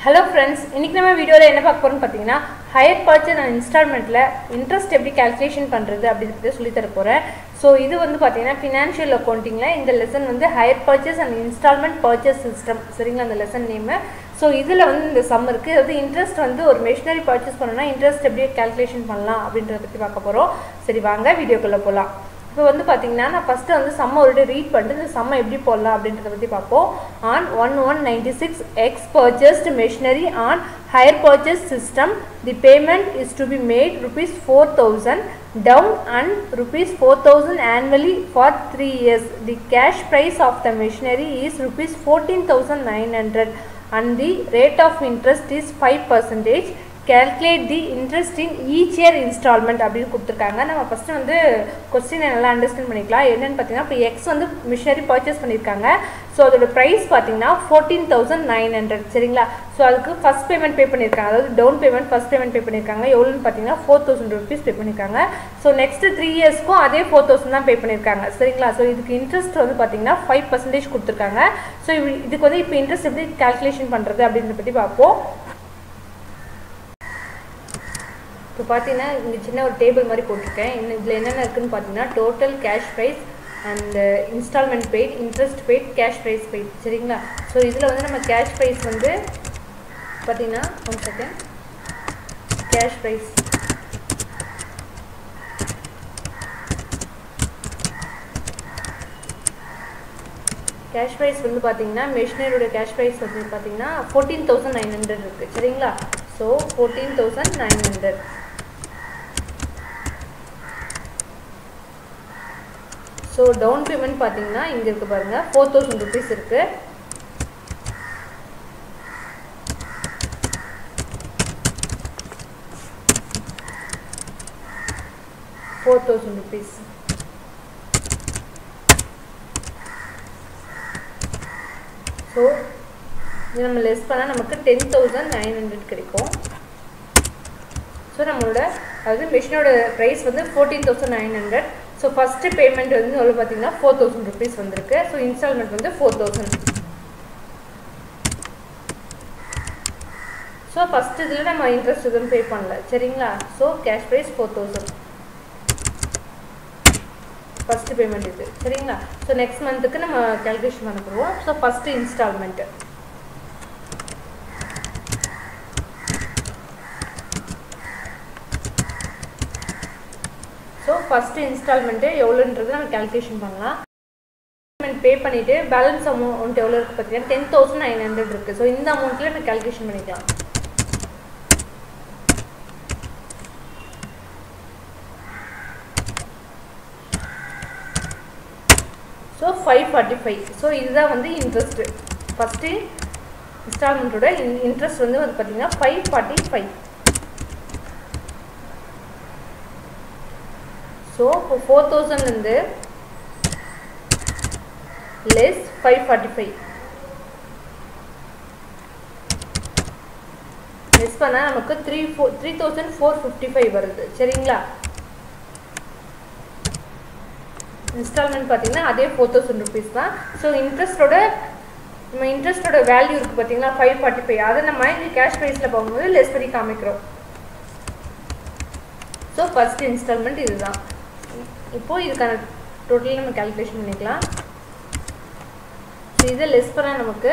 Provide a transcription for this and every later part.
Hello friends இன்றைக்கி நம்ம வீடியோவில் என்ன பார்க்க போகிறோம்னு பார்த்தீங்கன்னா ஹையர் பர்ச்சேஸ் அண்ட் இன்ஸ்டால்மெண்ட்டில் இன்ட்ரெஸ்ட் எப்படி கால்குலேஷன் பண்ணுறது அப்படின்றத சொல்லி தர போகிறேன் ஸோ இது வந்து பார்த்தீங்கன்னா ஃபினான்ஷியல் அக்கௌண்டிங்கில் இந்த லெசன் வந்து hire purchase and instalment purchase system சரிங்களா? அந்த லெசன் நேமு ஸோ இதில் வந்து இந்த சம் இருக்குது அதாவது இன்ட்ரெஸ்ட் வந்து ஒரு மெஷினரி பர்ச்சேஸ் பண்ணோன்னா இன்ட்ரெஸ்ட் எப்படி கால்குலேஷன் பண்ணலாம் அப்படின்றத பற்றி பார்க்க போகிறோம் சரி வாங்க வீடியோக்குள்ளே போகலாம் இப்போ வந்து பார்த்தீங்கன்னா நான் ஃபஸ்ட்டு வந்து சம்ம ஒரு ரீட் பண்ணிட்டு இந்த சம்ம எப்படி போடலாம் அப்படின்றத பற்றி பார்ப்போம். On one one ninety six X purchased machinery on hire purchase system the payment is to be made rupees four thousand down and rupees four thousand annually for three years the cash price of the machinery is rupees fourteen thousand nine hundred and the rate of interest is five percentage calculate the interest in each year instalment அப்படின்னு கொடுத்துருக்காங்க. நம்ம first வந்து கொஸ்டினை நல்லா understand பண்ணிக்கலாம். என்னென்னு பார்த்தீங்கன்னா இப்போ எக்ஸ் வந்து மிஷினரி பர்ச்சேஸ் பண்ணியிருக்காங்க. ஸோ அதோட ப்ரைஸ் பார்த்தீங்கன்னா ஃபோர்டீன் தௌசண்ட் நைன் ஹண்ட்ரட் சரிங்களா? ஸோ அதுக்கு ஃபஸ்ட் பேமெண்ட் பே பண்ணியிருக்காங்க. அதாவது down payment first payment pay பண்ணியிருக்காங்க. எவ்வளோன்னு பார்த்தீங்கன்னா ஃபோர் தௌசண்ட் ருபீஸ் பே பண்ணியிருக்காங்க. ஸோ நெக்ஸ்ட் த்ரீ இயர்ஸ்க்கும் அதே ஃபோர் தௌசண்ட் தான் பே பண்ணியிருக்காங்க. சரிங்களா? ஸோ இதுக்கு இன்ட்ரெஸ்ட் வந்து பார்த்தீங்கன்னா ஃபைவ் பர்சன்டேஜ் கொடுத்துருக்காங்க. ஸோ இதுக்கு வந்து இப்போ இன்ட்ரெஸ்ட் எப்படி கால்குலேஷன் பண்ணுறது அப்படின்றத பற்றி பார்ப்போம். இப்போ பார்த்தீங்கன்னா இங்கே சின்ன ஒரு டேபிள் மாதிரி போட்டிருக்கேன். இன்னும் இதில் என்னென்ன இருக்குதுன்னு பார்த்தீங்கன்னா total cash price and instalment paid interest paid cash price paid சரிங்களா? ஸோ இதில் வந்து நம்ம கேஷ் ப்ரைஸ் வந்து பார்த்தீங்கன்னா one second cash price cash price வந்து பார்த்தீங்கன்னா மெஷினரியோட கேஷ் ப்ரைஸ் வந்து பார்த்தீங்கன்னா ஃபோர்டீன் தௌசண்ட் நைன் ஹண்ட்ரட் இருக்குது சரிங்களா? So fourteen thousand nine hundred so down payment பார்த்தீங்கன்னா இங்கே இருக்குது பாருங்கள் ஃபோர் தௌசண்ட் ருபீஸ் இருக்குது ஃபோர் தௌசண்ட் ருபீஸ் ஸோ இது நம்ம லெஸ் பண்ணால் நமக்கு டென் தௌசண்ட் நைன் ஹண்ட்ரட் கிடைக்கும். ஸோ நம்மளோட அதாவது மிஷினோட ப்ரைஸ் வந்து fourteen thousand nine hundred so first payment வந்து எவ்வளோ பார்த்தீங்கன்னா ஃபோர் தௌசண்ட் ருபீஸ் வந்திருக்கு. ஸோ இன்ஸ்டால்மெண்ட் வந்து ஃபோர் தௌசண்ட் ஸோ ஃபஸ்ட் இதில் நம்ம இன்ட்ரெஸ்ட் எதுவும் பே பண்ணல. சரிங்களா? So cash price four thousand first payment இது. சரிங்களா? ஸோ நெக்ஸ்ட் மந்த்துக்கு நம்ம கேல்குலேஷன் பண்ண போடுவோம் so first instalment so first instalment எவ்வளோன்றது நம்ம கேல்குலேஷன் பண்ணலாம். பேமெண்ட் பே பண்ணிவிட்டு பேலன்ஸ் அமௌண்ட் எவ்வளோ இருக்குது பார்த்தீங்கன்னா டென் தௌசண்ட் நைன் ஹண்ட்ரட் இருக்குது ஸோ இந்த அமௌண்ட்டில் நம்ம கேல்குலேஷன் பண்ணிக்கலாம். So five forty five so இதுதான் வந்து இன்ட்ரெஸ்ட்டு ஃபஸ்ட்டு இன்ஸ்டால்மெண்ட்டோட இன் இன்ட்ரெஸ்ட் வந்து வந்து பார்த்தீங்கன்னா ஃபைவ் ஃபார்ட்டி ஃபைவ் ஸோ இப்போ ஃபோர் தௌசண்ட்லேருந்து less five forty five less பண்ணால் நமக்கு three four three thousand four fifty five வருது. சரிங்களா? இன்ஸ்டால்மெண்ட் பார்த்தீங்கன்னா அதே ஃபோர் தௌசண்ட் ருபீஸ் தான். ஸோ இன்ட்ரெஸ்ட்டோட நம்ம இன்ட்ரெஸ்ட்டோட வேல்யூ இருக்குது பார்த்தீங்களா? ஃபைவ் ஃபார்ட்டி ஃபைவ் அதை நம்ம இங்கே கேஷ் ப்ரைஸில் போகும்போது லெஸ் பண்ணி காமிக்கிறோம். ஸோ ஃபஸ்ட் இன்ஸ்டால்மெண்ட் இதுதான். இப்போது இதுக்கான டோட்டலி நம்ம கேல்குலேஷன் பண்ணிக்கலாம். ஸோ இதை லெஸ் பண்ணால் நமக்கு.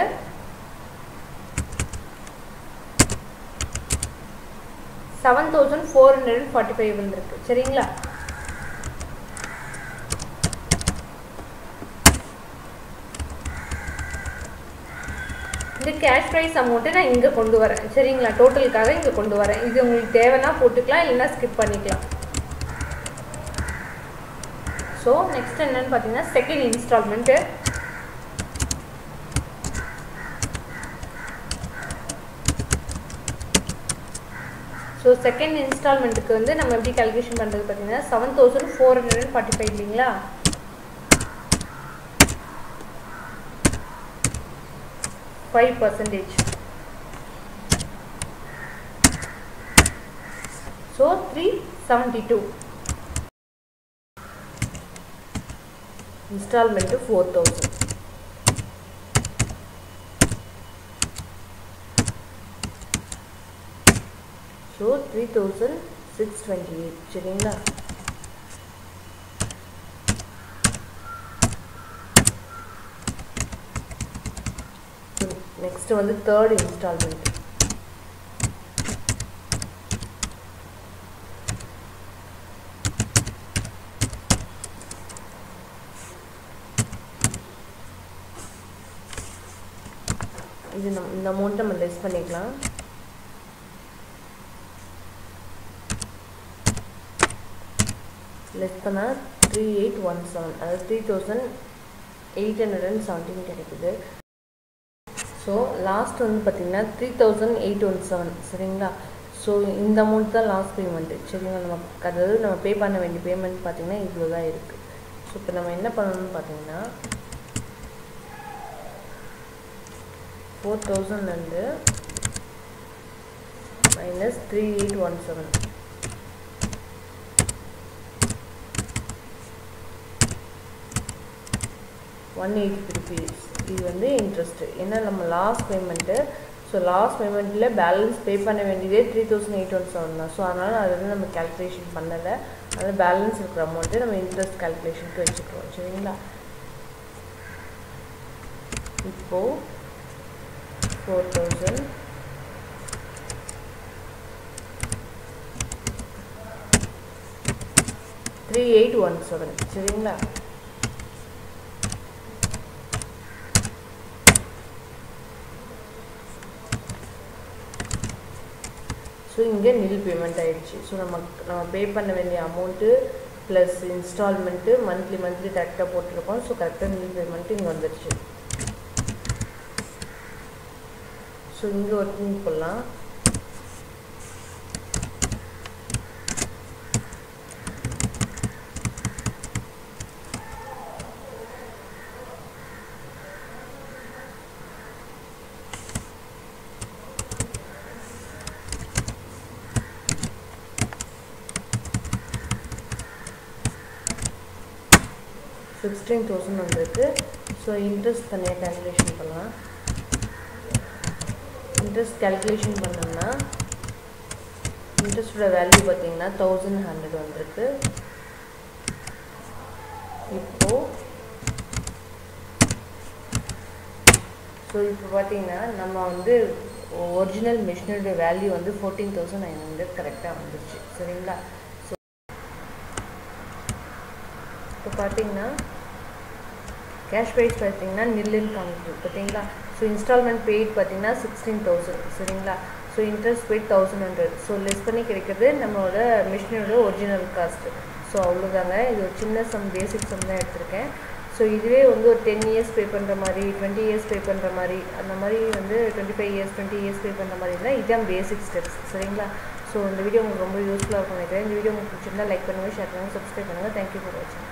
Seven thousand four hundred and forty five வந்துருக்கு. சரிங்களா? இந்த கேஷ் ப்ரைஸ் அமௌண்ட்டை நான் இங்கே கொண்டு வரேன். சரிங்களா? டோட்டலுக்காக இங்கே கொண்டு வரேன். இது உங்களுக்கு தேவைன்னா போட்டுக்கலாம் இல்லைன்னா ஸ்கிப் பண்ணிக்கலாம். ஸோ நெக்ஸ்ட் என்னன்னு பார்த்தீங்கன்னா செகண்ட் இன்ஸ்டால்மெண்ட்டு ஸோ செகண்ட் இன்ஸ்டால்மெண்ட்டுக்கு வந்து நம்ம எப்படி கால்குலேஷன் பண்ணுறது பார்த்தீங்கன்னா seven thousand four hundred and forty five இல்லைங்களா? Five percentage so three seventy two instalment four thousand so three thousand six twenty eight சரிங்களா? நெக்ஸ்ட் வந்து தேர்ட் இன்ஸ்டால்மெண்ட் இது நம்ம இந்த அமௌண்ட் நம்ம லெஸ் பண்ணிக்கலாம். லெஸ் பண்ணால் த்ரீ எயிட் ஒன் செவன் அதாவது three thousand eight hundred and seventeen கிடைக்குது. ஸோ லாஸ்ட் வந்து பார்த்திங்கன்னா three thousand eight one seven சரிங்களா? ஸோ இந்த அமௌண்ட் தான் லாஸ்ட் பேமெண்ட்டு சரிங்களா? நம்ம அதாவது நம்ம பே பண்ண வேண்டிய பேமெண்ட் பார்த்திங்கன்னா இவ்வளோ தான் இருக்குது ஸோ இப்போ நம்ம என்ன பண்ணணும்னு பார்த்தீங்கன்னா ஃபோர் தௌசண்ட்லேருந்து minus three eight one seven one eighty rupees இது வந்து இன்ட்ரெஸ்ட்டு ஏன்னா நம்ம லாஸ்ட் பேமெண்ட்டு ஸோ லாஸ்ட் பேமெண்ட்டில் பேலன்ஸ் பே பண்ண வேண்டியதே three thousand eight one seven தான். ஸோ அதனால் அது வந்து நம்ம கேல்குலேஷன் பண்ணலை. அதனால் பேலன்ஸ் இருக்கிற அமௌண்ட்டு நம்ம இன்ட்ரெஸ்ட் கேல்குலேஷனுக்கு வச்சுக்கிறோம். சரிங்களா? இப்போது four thousand three eight one seven சரிங்களா? ஸோ இங்கே நில் பேமெண்ட் ஆகிடுச்சு ஸோ நம்ம நம்ம பே பண்ண வேண்டிய amount plus instalment monthly monthly கரெக்டாக போட்டிருக்கோம். ஸோ கரெக்டாக நில் பேமெண்ட்டு இங்கே வந்துடுச்சு ஸோ இங்கே ஒர்க்கிங் போடலாம் சிக்ஸ்டீன் தௌசண்ட் வந்திருக்கு. ஸோ இன்ட்ரெஸ்ட் தனியாக கேல்குலேஷன் பண்ணலாம். இன்ட்ரெஸ்ட் கேல்குலேஷன் பண்ணோம்னா இன்ட்ரெஸ்டோட வேல்யூ பார்த்தீங்கன்னா தௌசண்ட் ஹண்ட்ரட் வந்திருக்கு. இப்போது ஸோ இப்போ பார்த்தீங்கன்னா நம்ம வந்து ஒரிஜினல் மிஷினோட வேல்யூ வந்து ஃபோர்டீன் தௌசண்ட் நைன் ஹண்ட்ரட் கரெக்டாக வந்துருச்சு. சரிங்களா? ஸோ இப்போ பார்த்தீங்கன்னா கேஷ் ப்ரைஸ் பார்த்தீங்கன்னா நில்லுன்னு காமிக்குது பார்த்தீங்களா? ஸோ இன்ஸ்டால்மெண்ட் பெய்ட் பார்த்தீங்கன்னா சிக்ஸ்டீன் தௌசண்ட் சரிங்களா? So interest paid thousand hundred so less பண்ணி கிடைக்கிறது நம்மளோட மிஷினோட ஒரிஜினல் காஸ்ட்டு ஸோ அவ்வளோதாங்க இது ஒரு சின்ன சம் பேசிக் சம் தான் எடுத்திருக்கேன். ஸோ இதுவே வந்து ஒரு டென் இயர்ஸ் பே பண்ணுற மாதிரி டுவெண்ட்டி இயர்ஸ் பே பண்ணுற மாதிரி அந்த மாதிரி வந்து twenty five years twenty years pay பண்ணுற மாதிரி இருந்தால் இதுதான் பேசிக் ஸ்டெப்ஸ் சரிங்களா? ஸோ இந்த வீடியோ உங்களுக்கு ரொம்ப யூஸ்ஃபுல்லாக இருக்கும் நினைக்கிறேன். இந்த வீடியோ உங்களுக்கு பிடிச்சிருந்தா லைக் பண்ணுங்கள் ஷேர் பண்ணுங்கள் சப்ஸ்கிரைப் பண்ணுங்கள் தேங்க்யூ ஃபார் வாட்சிங்